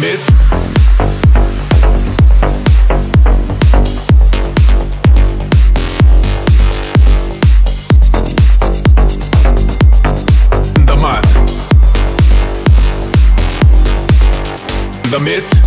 myth, the man, the myth,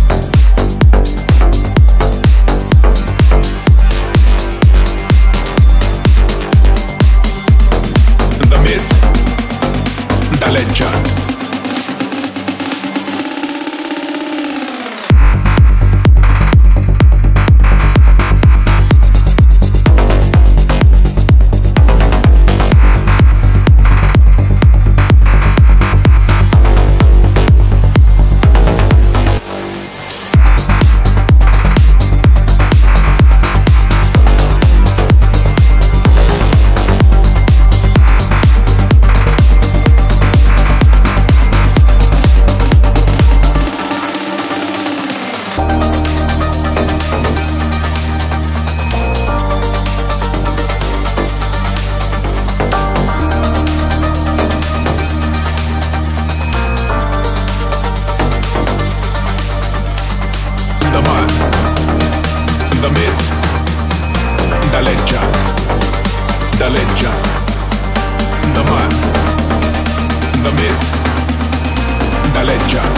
the man, the myth, the legend,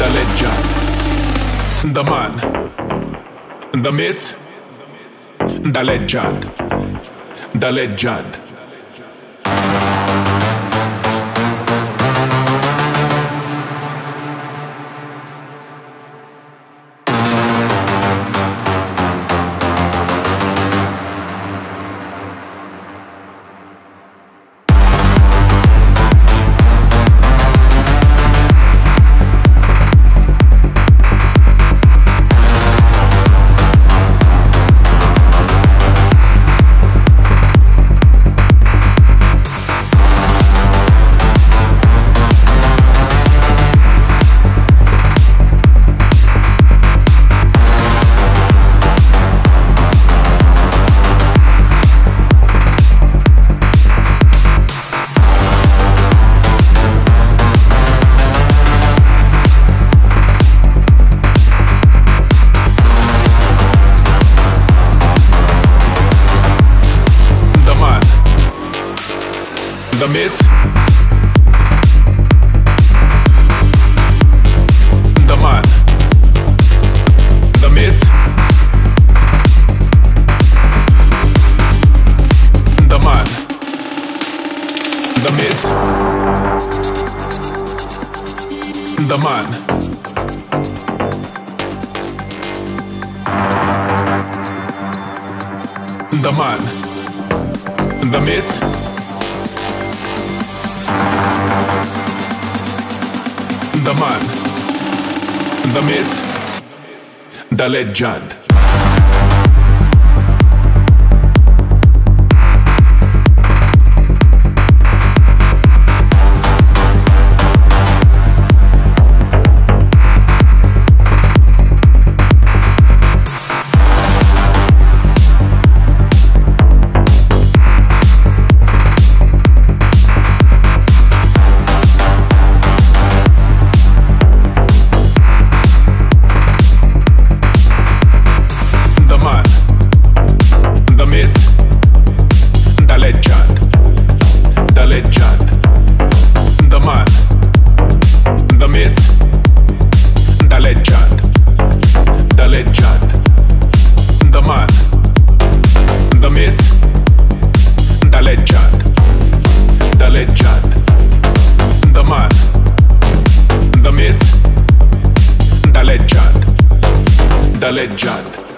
the legend, the man, the myth, the legend, the legend. Myth, the man, the myth, the man, the myth, the man. The man, the myth, the man, the myth, the legend. The myth,